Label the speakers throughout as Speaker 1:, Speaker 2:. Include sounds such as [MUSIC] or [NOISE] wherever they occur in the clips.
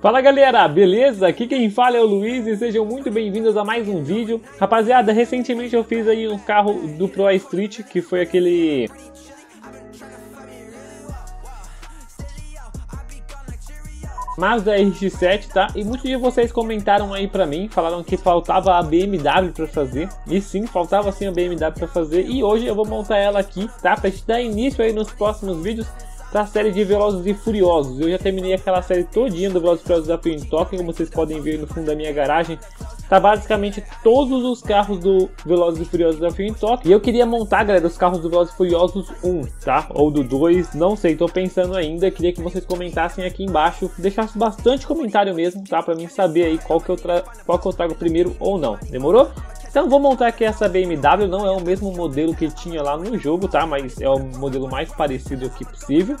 Speaker 1: Fala galera, beleza? Aqui quem fala é o Luiz e sejam muito bem-vindos a mais um vídeo. Rapaziada, recentemente eu fiz aí um carro do Pro Street, que foi aquele... Mazda RX-7, tá? E muitos de vocês comentaram aí pra mim, falaram que faltava a BMW pra fazer. E sim, faltava sim a BMW pra fazer. E hoje eu vou montar ela aqui, tá? Pra gente dar início aí nos próximos vídeos da série de Velozes e Furiosos. Eu já terminei aquela série todinha do Velozes e Furiosos da Twin Talk, como vocês podem ver no fundo da minha garagem. Tá basicamente todos os carros do Velozes e Furiosos da Twin Talk. E eu queria montar, galera, os carros do Velozes e Furiosos 1, tá? Ou do 2, não sei, tô pensando ainda. Queria que vocês comentassem aqui embaixo, deixassem bastante comentário mesmo, tá? Pra mim saber aí qual que eu, tra qual que eu trago primeiro ou não. Demorou? Então vou montar aqui essa BMW, não é o mesmo modelo que tinha lá no jogo, tá? Mas é o modelo mais parecido aqui possível.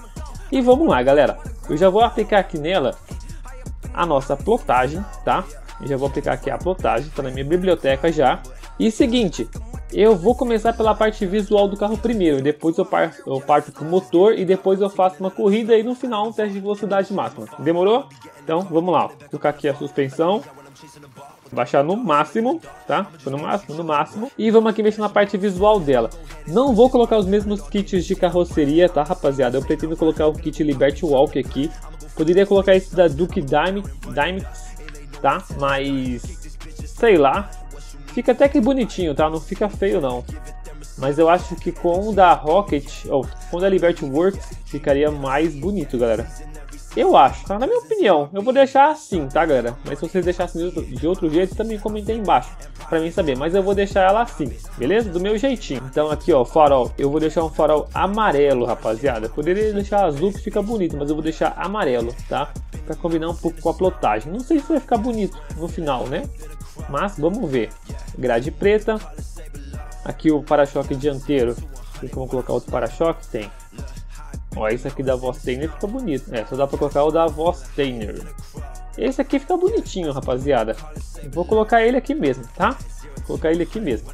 Speaker 1: E vamos lá, galera. Eu já vou aplicar aqui nela a nossa plotagem, tá? Eu já vou aplicar aqui a plotagem, tá na minha biblioteca já. E seguinte, eu vou começar pela parte visual do carro primeiro, depois eu parto, eu parto pro motor e depois eu faço uma corrida e no final um teste de velocidade máxima. Demorou? Então vamos lá, vou colocar aqui a suspensão, baixar no máximo, tá? No máximo, no máximo. E vamos aqui mexer na parte visual dela. Não vou colocar os mesmos kits de carroceria, tá, rapaziada? Eu pretendo colocar o kit Liberty Walk aqui. Poderia colocar esse da Duke Dymix, tá? Mas, sei lá. Fica até que bonitinho, tá? Não fica feio, não. Mas eu acho que com o da Rocket, ou com o da Liberty Works, ficaria mais bonito, galera. Eu acho, tá? Na minha opinião, eu vou deixar assim, tá, galera? Mas se vocês deixassem de outro, jeito, também comentei embaixo pra mim saber. Mas eu vou deixar ela assim, beleza? Do meu jeitinho. Então aqui, ó, farol. Eu vou deixar um farol amarelo, rapaziada. Poderia deixar azul que fica bonito, mas eu vou deixar amarelo, tá? Pra combinar um pouco com a plotagem. Não sei se vai ficar bonito no final, né? Mas vamos ver. Grade preta. Aqui o para-choque dianteiro. Como colocar outro para-choque? Tem. Ó, esse aqui da Vostainer fica bonito. É, só dá pra colocar o da Vostainer. Esse aqui fica bonitinho, rapaziada. Vou colocar ele aqui mesmo, tá? Vou colocar ele aqui mesmo.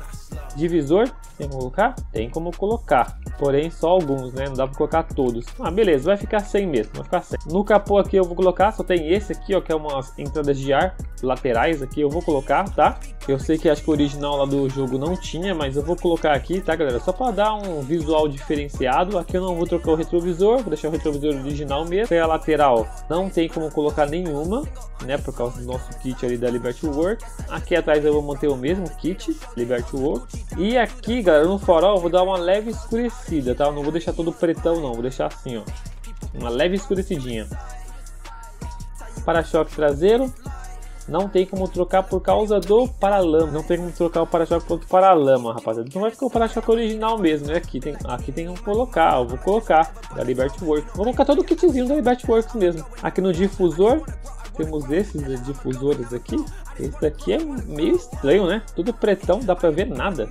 Speaker 1: Divisor, tem como colocar? Tem como colocar. Porém, só alguns, né? Não dá pra colocar todos. Ah, beleza, vai ficar sem mesmo, vai ficar sem. No capô aqui eu vou colocar, só tem esse aqui, ó, que é umas entradas de ar laterais aqui, eu vou colocar, tá? Eu sei que acho que o original lá do jogo não tinha, mas eu vou colocar aqui, tá, galera? Só pra dar um visual diferenciado. Aqui eu não vou trocar o retrovisor, vou deixar o retrovisor original mesmo. a lateral não tem como colocar nenhuma, né? Por causa do nosso kit ali da Liberty Works. Aqui atrás eu vou manter o mesmo kit, Liberty Works. E aqui, galera, no farol vou dar uma leve escurecida, tá? Eu não vou deixar todo pretão não, vou deixar assim, ó. Uma leve escurecidinha. Para-choque traseiro, não tem como trocar por causa do paralama. Não tem como trocar o para-choque por paralama, rapaziada. Então vai ficar o para-choque original mesmo, né? Aqui tem, aqui tem como colocar, vou colocar da Liberty Works. Vou colocar todo o kitzinho da Liberty Works mesmo. Aqui no difusor, temos esses difusores aqui. Esse daqui é meio estranho, né? Tudo pretão, dá pra ver nada.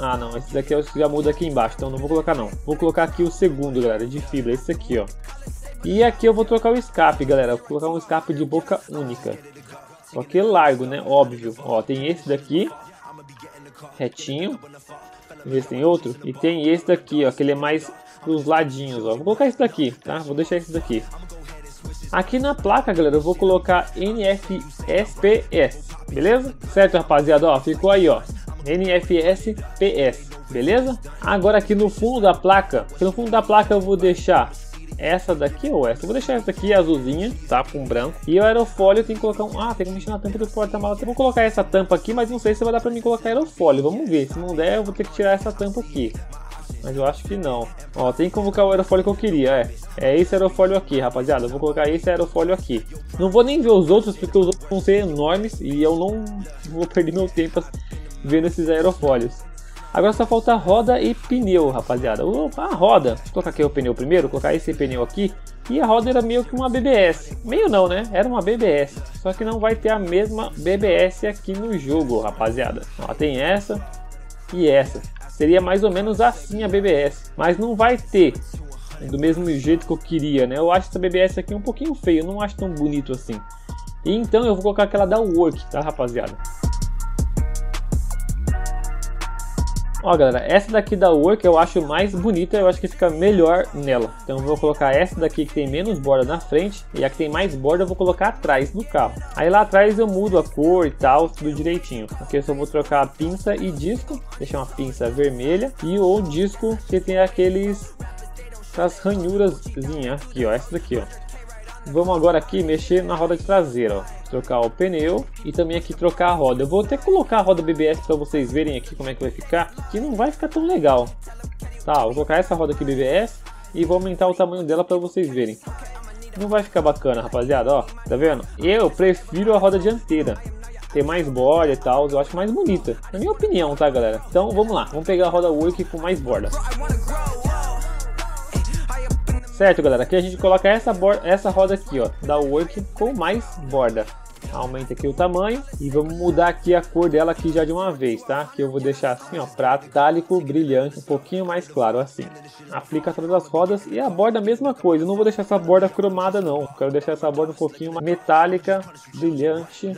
Speaker 1: Ah, não, esse daqui eu já muda aqui embaixo, então não vou colocar não. Vou colocar aqui o segundo, galera, de fibra, esse aqui, ó. E aqui eu vou trocar o escape, galera. Vou colocar um escape de boca única. Só que largo, né? Óbvio. Ó, tem esse daqui. Retinho. Ver se tem outro. E tem esse daqui, ó. Que ele é mais pros ladinhos, ó. Vou colocar esse daqui, tá? Vou deixar esse daqui. Aqui na placa, galera, eu vou colocar NFSPS. Beleza? Certo, rapaziada? Ó, ficou aí, ó. NFSPS. Beleza? Agora aqui no fundo da placa. No fundo da placa eu vou deixar essa daqui ou essa. Eu vou deixar essa aqui azulzinha, tá? Com branco. E o aerofólio tem que colocar um... Ah, tem que mexer na tampa do porta-malas. Vou colocar essa tampa aqui, mas não sei se vai dar pra mim colocar aerofólio. Vamos ver. Se não der, eu vou ter que tirar essa tampa aqui. Mas eu acho que não. Ó, tem que colocar o aerofólio que eu queria, é. É esse aerofólio aqui, rapaziada. Eu vou colocar esse aerofólio aqui. Não vou nem ver os outros, porque os outros vão ser enormes. E eu não vou perder meu tempo vendo esses aerofólios. Agora só falta roda e pneu, rapaziada. Opa, a roda. Eu colocar aqui o pneu primeiro, colocar esse pneu aqui. E a roda era meio que uma BBS. Meio não, né? Era uma BBS. Só que não vai ter a mesma BBS aqui no jogo, rapaziada. Ó, tem essa e essa. Seria mais ou menos assim a BBS. Mas não vai ter do mesmo jeito que eu queria, né? Eu acho essa BBS aqui um pouquinho feio. Eu não acho tão bonito assim. E então eu vou colocar aquela da Work, tá, rapaziada? Ó galera, essa daqui da Work eu acho mais bonita, eu acho que fica melhor nela. Então eu vou colocar essa daqui que tem menos borda na frente e a que tem mais borda eu vou colocar atrás do carro. Aí lá atrás eu mudo a cor e tal, tudo direitinho. Aqui eu só vou trocar pinça e disco, deixar uma pinça vermelha e o disco que tem aqueles as ranhuras aqui ó, essa daqui ó. Vamos agora aqui mexer na roda de traseira, ó. Trocar o pneu e também aqui trocar a roda. Eu vou até colocar a roda BBS para vocês verem aqui como é que vai ficar, que não vai ficar tão legal. Tá, vou colocar essa roda aqui BBS e vou aumentar o tamanho dela para vocês verem. Não vai ficar bacana, rapaziada, ó. Tá vendo? Eu prefiro a roda dianteira. Tem mais borda e tal, eu acho mais bonita. Na minha opinião, tá, galera? Então, vamos lá. Vamos pegar a roda Work com mais borda. Certo, galera, aqui a gente coloca essa, borda, essa roda aqui, ó, da Work com mais borda. Aumenta aqui o tamanho e vamos mudar aqui a cor dela aqui já de uma vez, tá? Que eu vou deixar assim, ó, prata, metálico, brilhante, um pouquinho mais claro, assim. Aplica todas as rodas e a borda a mesma coisa. Eu não vou deixar essa borda cromada, não. quero deixar essa borda um pouquinho mais metálica, brilhante,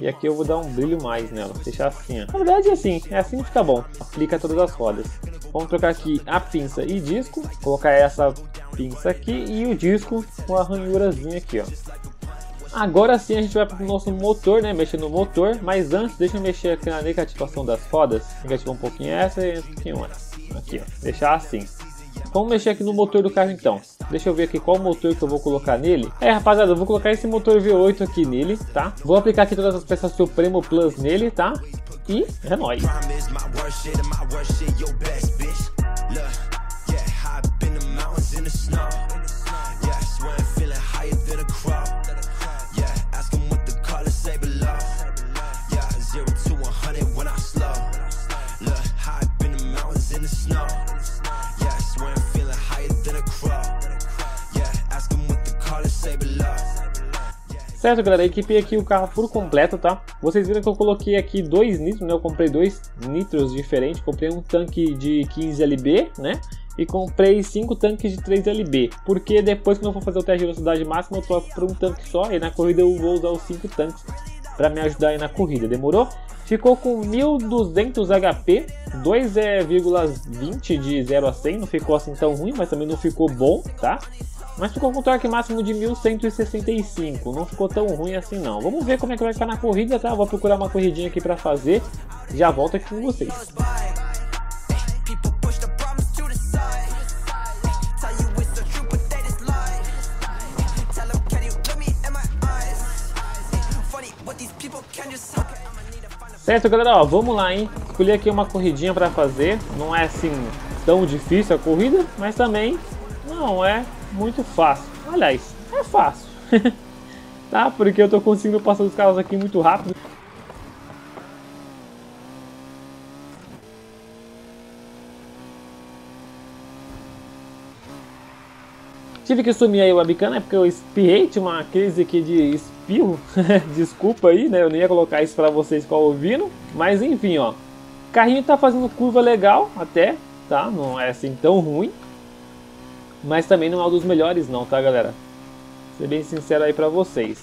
Speaker 1: e aqui eu vou dar um brilho mais nela, deixar assim, ó. Na verdade é assim, é assim que fica bom. Aplica todas as rodas. Vamos trocar aqui a pinça e disco, colocar essa pinça aqui e o disco com a ranhurazinha aqui, ó. Agora sim a gente vai para o nosso motor, né? Mexer no motor, mas antes deixa eu mexer aqui na negativação das rodas. Negativar um pouquinho essa e um pouquinho essa. Aqui, ó. Deixar assim. Vamos mexer aqui no motor do carro então. Deixa eu ver aqui qual motor que eu vou colocar nele. É, rapaziada, eu vou colocar esse motor V8 aqui nele, tá? Vou aplicar aqui todas as peças Supremo Plus nele, tá? E é nóis. Certo, galera, equipei aqui o carro por completo, tá? Vocês viram que eu coloquei aqui dois nitros, né? Eu comprei dois nitros diferentes. Comprei um tanque de 15 LB, né? E comprei cinco tanques de 3 LB. Porque depois que eu for fazer o teste de velocidade máxima, eu troco por um tanque só. E na corrida eu vou usar os cinco tanques para me ajudar aí na corrida. Demorou? Ficou com 1200 HP, 2,20 de 0 a 100. Não ficou assim tão ruim, mas também não ficou bom, tá? Mas ficou com torque máximo de 1165, não ficou tão ruim assim não. Vamos ver como é que vai ficar na corrida, tá? Vou procurar uma corridinha aqui para fazer, já volto aqui com vocês. Certo, galera, ó, vamos lá, hein? Escolhi aqui uma corridinha para fazer. Não é assim tão difícil a corrida, mas também não é muito fácil. Aliás, é fácil. [LAUGHS] tá? Porque eu tô conseguindo passar os carros aqui muito rápido. Tive que sumir aí o webcam, né? Porque eu espirrei, tinha uma crise aqui de espirro. [LAUGHS] Desculpa aí, né? Eu nem ia colocar isso pra vocês ficam ouvindo. Mas enfim, ó. Carrinho tá fazendo curva legal até, tá? Não é assim tão ruim mas também não é um dos melhores não, tá galera? Ser bem sincero aí pra vocês.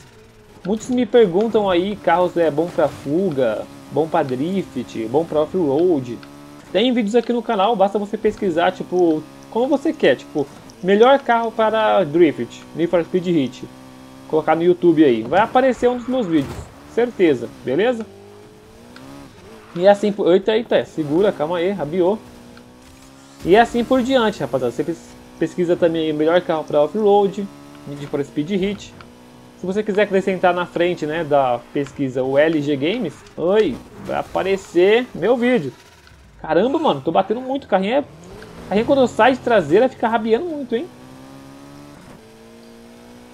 Speaker 1: Muitos me perguntam aí, carros é bom pra fuga, bom pra drift, bom pra off-road. Tem vídeos aqui no canal, basta você pesquisar, tipo, como você quer, tipo, melhor carro para drift, Need for Speed Hit. Colocar no YouTube aí, vai aparecer um dos meus vídeos, certeza, beleza? E assim, eita, eita, segura, calma aí, rabiou. E assim por diante, rapaziada, você Pesquisa também o melhor carro para off-road, Need for Speed Hit. Se você quiser acrescentar na frente né, da pesquisa o LG Games, oi, vai aparecer meu vídeo. Caramba, mano, tô batendo muito. Carrinho é. Carrinho quando sai de traseira fica rabiando muito, hein?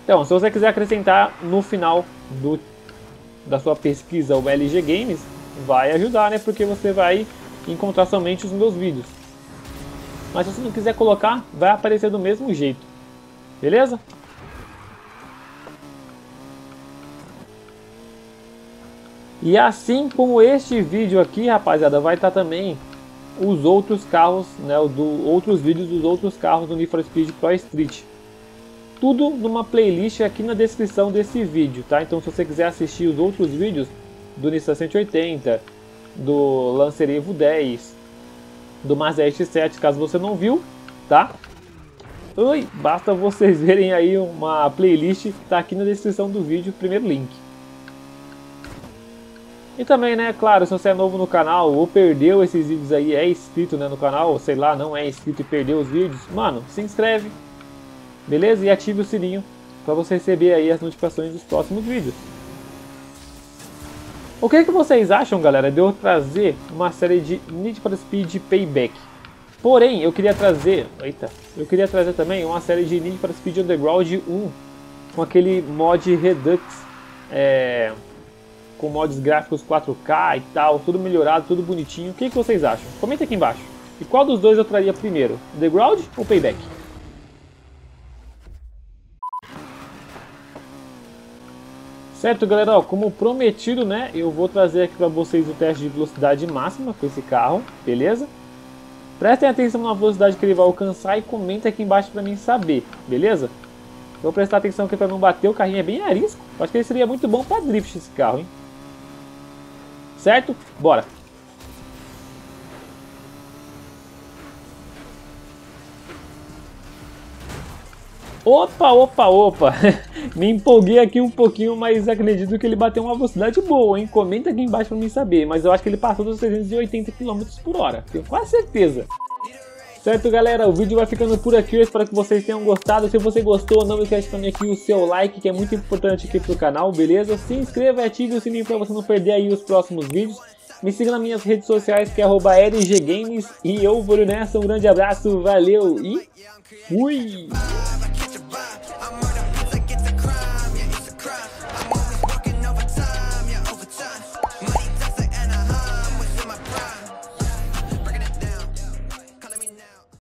Speaker 1: Então, se você quiser acrescentar no final do, da sua pesquisa o LG Games, vai ajudar, né? Porque você vai encontrar somente os meus vídeos. Mas se você não quiser colocar, vai aparecer do mesmo jeito. Beleza? E assim como este vídeo aqui, rapaziada, vai estar também os outros carros, né, do outros vídeos dos outros carros do Need for Speed Pro Street. Tudo numa playlist aqui na descrição desse vídeo, tá? Então se você quiser assistir os outros vídeos do Nissan 180, do Lancer Evo 10, do Mazda RX-7, caso você não viu, tá? Oi, basta vocês [LAUGHS] verem aí uma playlist tá aqui na descrição do vídeo, primeiro link. E também, né, claro, se você é novo no canal ou perdeu esses vídeos aí, é inscrito né, no canal, ou sei lá, não é inscrito e perdeu os vídeos, mano, se inscreve, beleza? E ative o sininho para você receber aí as notificações dos próximos vídeos. O que, que vocês acham, galera, de eu trazer uma série de Need for Speed Payback? Porém, eu queria trazer, eita, eu queria trazer também uma série de Need for Speed Underground 1 com aquele mod Redux, é, com mods gráficos 4K e tal, tudo melhorado, tudo bonitinho. O que, que vocês acham? Comenta aqui embaixo. E qual dos dois eu traria primeiro? The Ground ou Payback? Certo, galera, ó, como prometido, né, eu vou trazer aqui para vocês o teste de velocidade máxima com esse carro, beleza? Prestem atenção na velocidade que ele vai alcançar e comenta aqui embaixo para mim saber, beleza? Vou prestar atenção aqui para não bater, o carrinho é bem arisco. Acho que ele seria muito bom para drift esse carro, hein? Certo? Bora! Opa, opa, opa! [LAUGHS] Me empolguei aqui um pouquinho, mas acredito que ele bateu uma velocidade boa, hein? Comenta aqui embaixo pra mim saber, mas eu acho que ele passou dos 380 km por hora, tenho quase certeza. Certo, galera? O vídeo vai ficando por aqui. Eu espero que vocês tenham gostado. Se você gostou, não esquece também aqui o seu like, que é muito importante aqui pro canal, beleza? Se inscreva e ative o sininho para você não perder aí os próximos vídeos. Me siga nas minhas redes sociais, que é RGGames. E eu vou nessa. Um grande abraço, valeu e fui!